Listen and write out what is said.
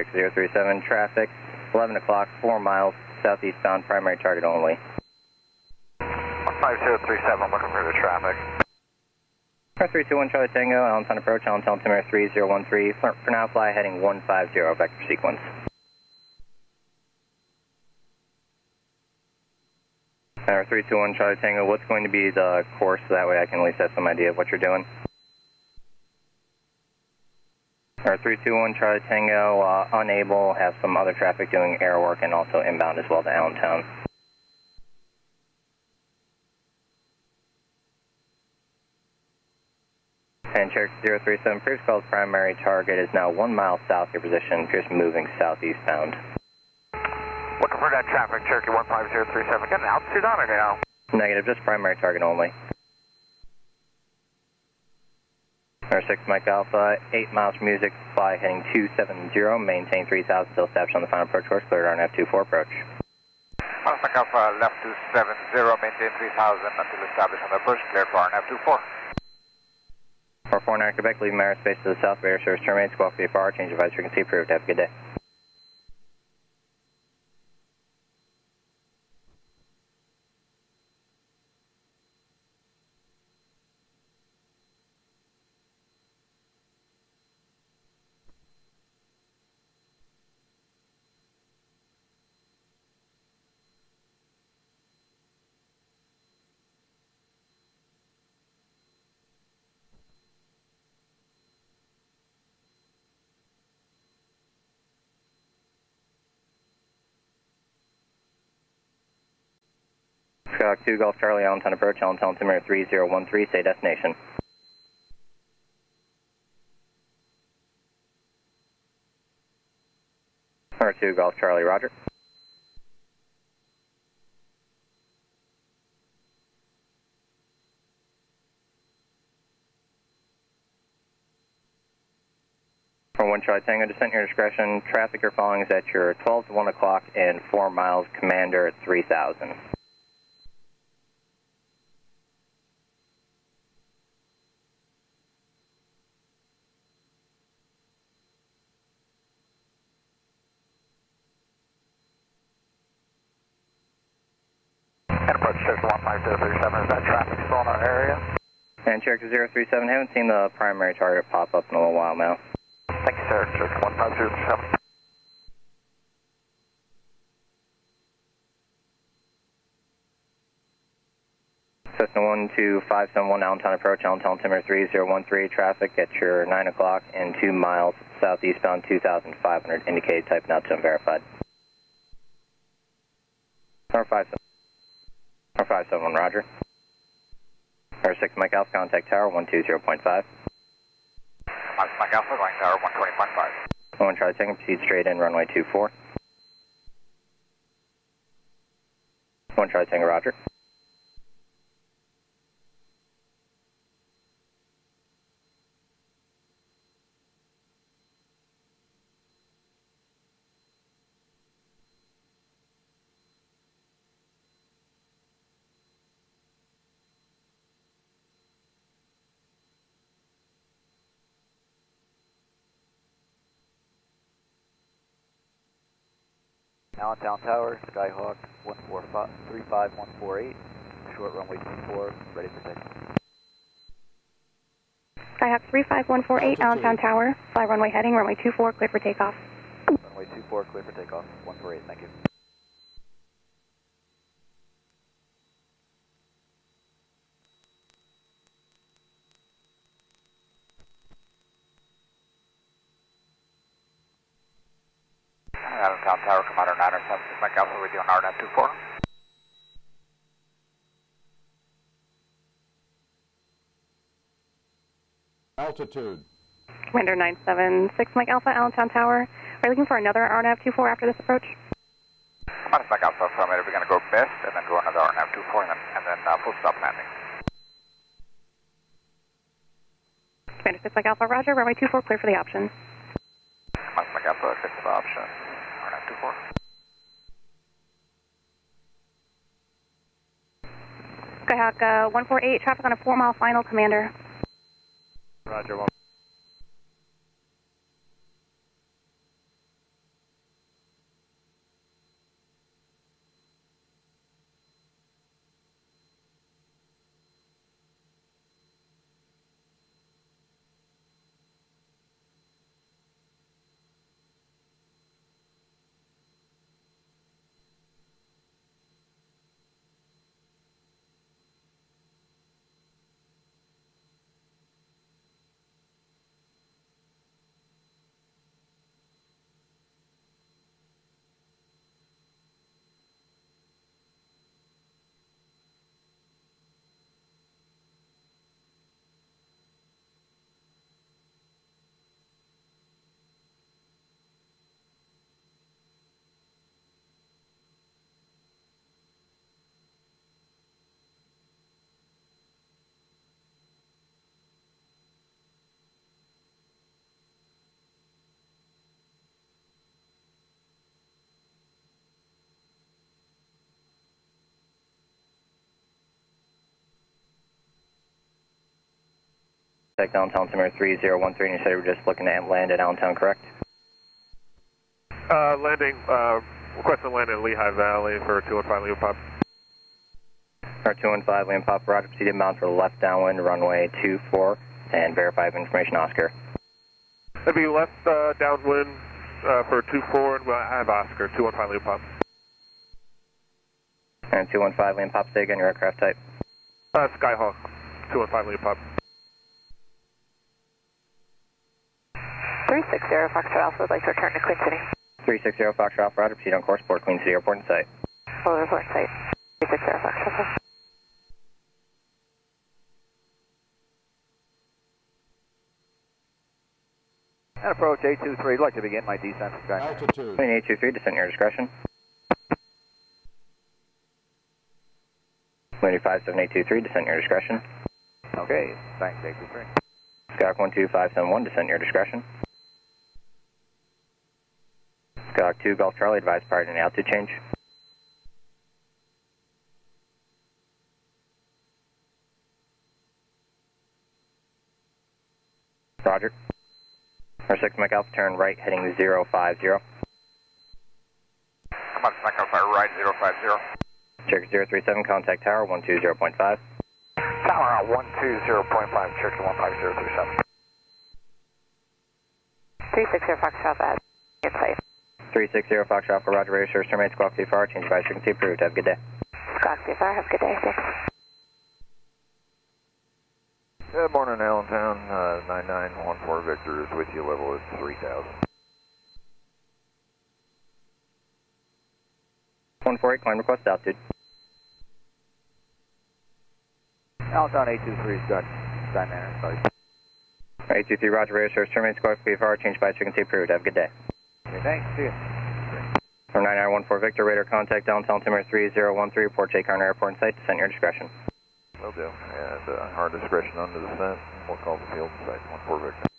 Check 037 traffic, 11 o'clock, 4 miles, southeastbound, primary target only. 15037, looking for the traffic. Car 321 Charlie Tango, Allentown approach, Allentown Timber 3013. For, for now, fly heading 150, vector sequence. Uh, Tower 321 Charlie Tango, what's going to be the course so that way I can at least have some idea of what you're doing? Tower 321 Charlie Tango, uh, unable, have some other traffic doing air work and also inbound as well to Allentown. And Cherokee 037, Pierce calls primary target is now one mile south of your position, Pierce moving southeastbound. Looking for that traffic, Cherokee 15037. Got an altitude on it now. Negative, just primary target only. Number 6 Mike Alpha, 8 miles from music, fly heading 270, maintain 3000, still established on the final approach course, cleared RNAV 24 approach. Mike Alpha, left 270, maintain 3000 until established on the approach, cleared for RNAV 24. 449 Quebec, leaving airspace to the south air service terminates, squawk VFR, change of frequency approved, have a good day. Skyhawk 2 Golf Charlie, Allentown approach, Allentown Timber 3013, say destination. Number 2 Golf Charlie, roger. For 1 Charlie Tango, descent your discretion. Traffic you're following is at your 12 to 1 o'clock and 4 miles, Commander 3000. And approach Cherokee 15037, is that traffic still in our area? And Cherokee 037, haven't seen the primary target pop up in a little while now. Thank you, sir. Cherokee 15037. Cessna 12571, Allentown approach, Allentown Timber 3013, traffic at your 9 o'clock and 2 miles southeastbound 2500, indicated type not to unverified. Number 57. Number 571, roger. Number 6 Mike Alpha, contact tower 120.5. Mike Alpha, going tower 120.5. 1 Charlie Tango, proceed straight in, runway 24. 1 Charlie Tango, roger. Allentown Tower, Skyhawk 145-148, short runway 24, ready for takeoff. Skyhawk 35148, Allentown Tower. Fly runway heading, runway 24, clear for takeoff. Runway 24, clear for takeoff, 148, thank you. Allentown Tower, Commander 976, Mike Alpha with you on RNAV 24. Altitude. Commander 976, Mike Alpha, Allentown Tower. Are you looking for another RNAV 24 after this approach? Commander Mike Alpha, affirmative. We're going to go best and then go another RNAV 24 and then, and then uh, full stop landing. Commander 6, Mike Alpha, roger. Runway 24, clear for the option. Commander Mike Alpha, fix the option. 24. Skyhawk uh, 148, traffic on a 4 mile final, Commander. Roger, one. Contact downtown Timber 3013. You said you were just looking to land at Allentown, correct? Uh, landing, uh, request to land in Lehigh Valley for 215 Leo Pop. Or 215 Liam Pop, Roger, proceed inbound for left downwind, runway 24, and verify information, Oscar. That'd be left uh, downwind uh, for 24, and I have Oscar, 215 Leo Pop. And 215 Liam Pop, stay again, your aircraft type. Uh, Skyhawk, 215 Leo Pop. 360 Foxtrot Alpha would like to return to Queen City. 360 Foxtrot Alpha, Roger, proceed on course, port Queen City Airport in sight. Full report site. 360 Foxtrot Alpha. And approach 823. I'd like to begin my descent from Sky. Altitude. Queen 823, descent your discretion. Queen 57823, descent your discretion. Okay, thanks, 823. Skyhawk 12571, descent your discretion. Skyhawk 2 Golf Charlie, advise prior to any altitude change. Roger. Or 6 Mike Alpha, turn right, heading 050. Come on, Smack Alpha, right 050. Cherokee 037, contact tower 120.5. Tower 120.5, Cherokee 15037. 360 Foxtrot Alpha. In sight. 360 Fox Alpha, Roger, radio service terminate, squawk too far, change advice frequency approved. Have a good day. Squawk VFR. Have a good day. Thanks. Good morning, Allentown. Uh, 9914 Victor is with you. Level is 3000. 148, climb request altitude. Allentown 823's got Skyman in sight. 823 Roger, radio service terminate, squawk too far, change advice frequency approved. Have a good day. Okay, thanks. See you. From 9914 Victor, radar contact downtown Timber 3013, report Jay Carner Airport in sight, descent your discretion. Will do. And uh, our discretion under the descent. We'll call the field site 14 Victor.